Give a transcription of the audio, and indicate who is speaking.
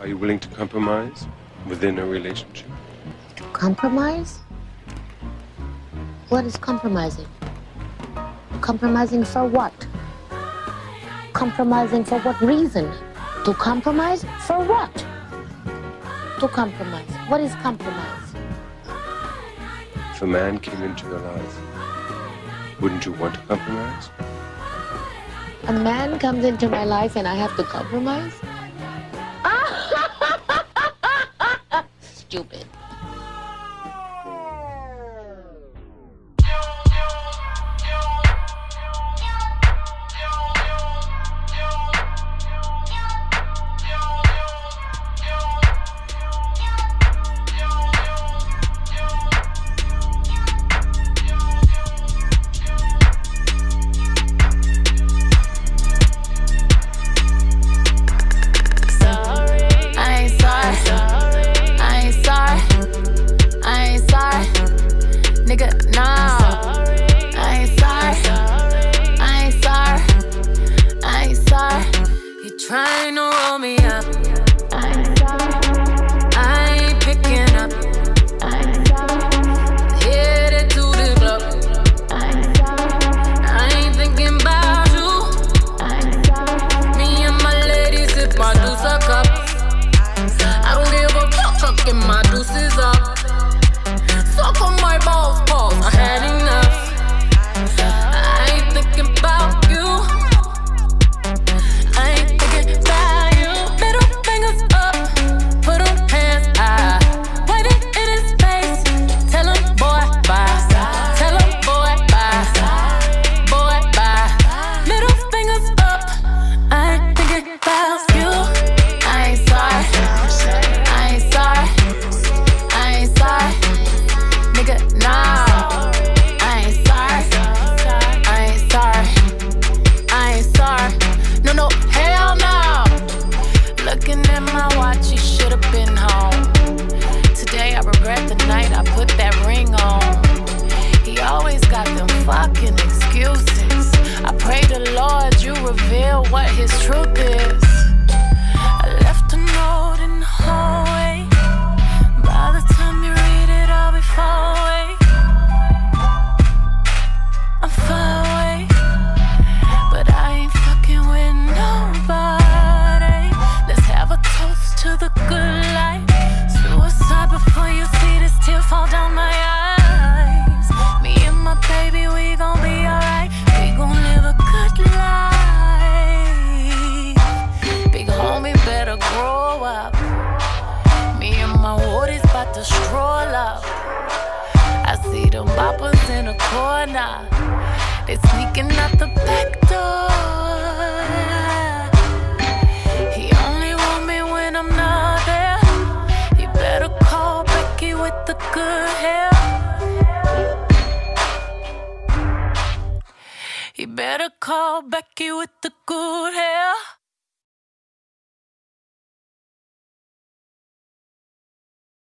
Speaker 1: Are you willing to compromise within a relationship?
Speaker 2: To compromise? What is compromising? Compromising for what? Compromising for what reason? To compromise for what? To compromise. What is compromise?
Speaker 1: If a man came into your life, wouldn't you want to compromise?
Speaker 2: A man comes into my life and I have to compromise? Stupid.
Speaker 3: I put that ring on. He always got them fucking excuses. I pray the Lord you reveal what his truth is. Up. Me and my woodies bout to stroll up. I see them boppers in the corner. They sneaking out the back door. He only want me when I'm not there. He better call Becky with the good hair. He better call Becky with the good hair.